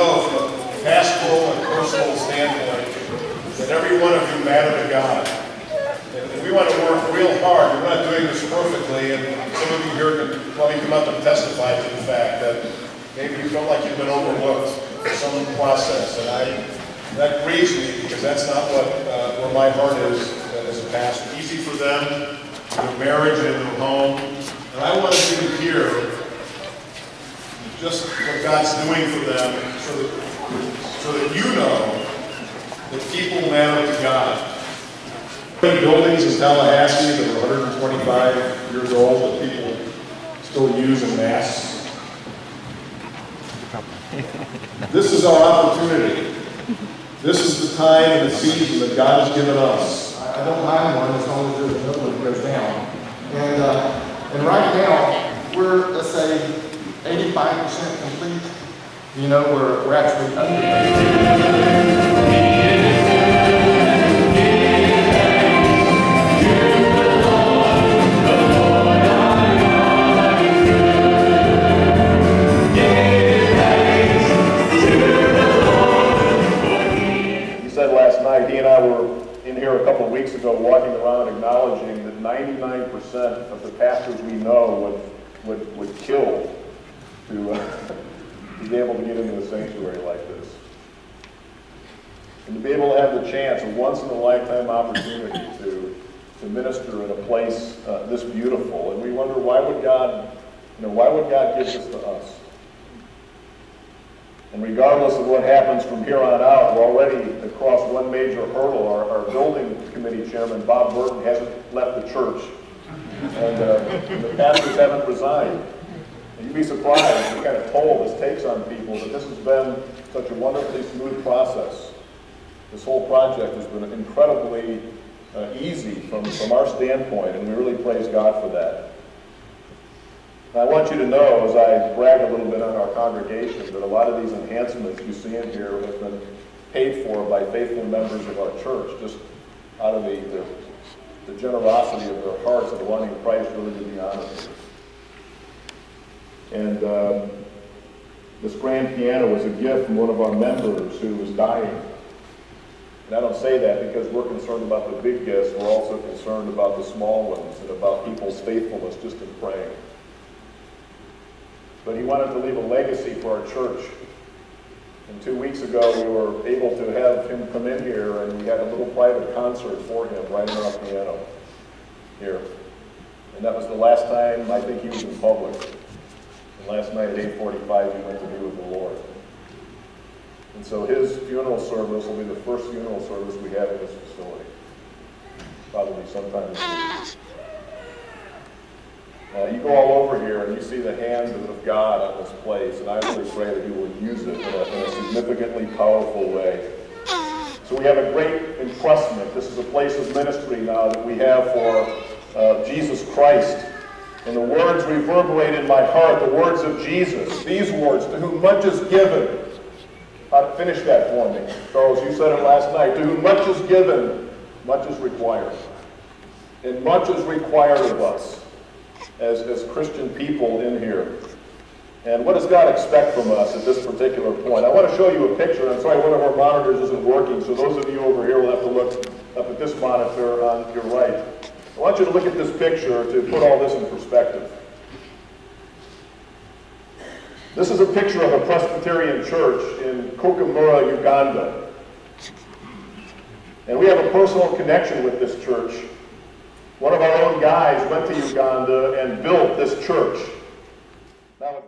know from pastoral and personal standpoint that every one of you matter to God. And we want to work real hard. We're not doing this perfectly, and some of you here can probably come up and testify to the fact that maybe you felt like you've been overlooked for some process. And I, that grieves me because that's not what uh, where my heart is as a pastor. Easy for them, their marriage and their home. And I want to do here just what God's doing for them so that, so that you know that people matter to God. Buildings in Tallahassee that are 125 years old that people still use in mass. This is our opportunity. This is the time and the season that God has given us. I don't mind one as long as there's another one that goes down. And, uh, and right now, we're, let's say, 85% complete. You know, we're, we're actually under. Said last night, he and I were in here a couple of weeks ago walking around acknowledging that 99% of the pastors we know would, would, would kill be able to get into a sanctuary like this. And to be able to have the chance, a once-in-a-lifetime opportunity to, to minister in a place uh, this beautiful. And we wonder, why would God, you know, why would God give this to us? And regardless of what happens from here on out, we're already across one major hurdle. Our, our building committee chairman, Bob Burton, hasn't left the church. And uh, the pastors haven't resigned. And you'd be surprised the kind of toll this takes on people, but this has been such a wonderfully smooth process. This whole project has been incredibly uh, easy from, from our standpoint, and we really praise God for that. I want you to know, as I brag a little bit on our congregation, that a lot of these enhancements you see in here have been paid for by faithful members of our church, just out of the, the, the generosity of their hearts and wanting Christ really to be honored. And um, this grand piano was a gift from one of our members who was dying. And I don't say that because we're concerned about the big gifts, we're also concerned about the small ones and about people's faithfulness just in praying but he wanted to leave a legacy for our church. And two weeks ago, we were able to have him come in here, and we had a little private concert for him right on our piano here. And that was the last time I think he was in public. And last night at 8:45, he went to be with the Lord. And so his funeral service will be the first funeral service we have in this facility, probably sometime this week. Uh, you go all over here and you see the hand of God on this place, and I really pray that He will use it in a, in a significantly powerful way. So we have a great entrustment. This is a place of ministry now that we have for uh, Jesus Christ. And the words reverberate in my heart, the words of Jesus. These words, to whom much is given. Uh, finish that for me. Charles, you said it last night. To whom much is given, much is required. And much is required of us as, as Christian people in here. And what does God expect from us at this particular point? I want to show you a picture. I'm sorry, one of our monitors isn't working, so those of you over here will have to look up at this monitor on your right. I want you to look at this picture to put all this in perspective. This is a picture of a Presbyterian church in Kokomura, Uganda. And we have a personal connection with this church. One of our own guys went to Uganda and built this church. Now,